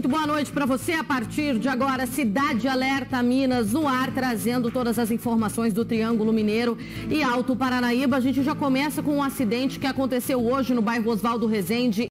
Muito boa noite para você. A partir de agora, Cidade Alerta Minas no ar, trazendo todas as informações do Triângulo Mineiro e Alto Paranaíba. A gente já começa com um acidente que aconteceu hoje no bairro Oswaldo Rezende.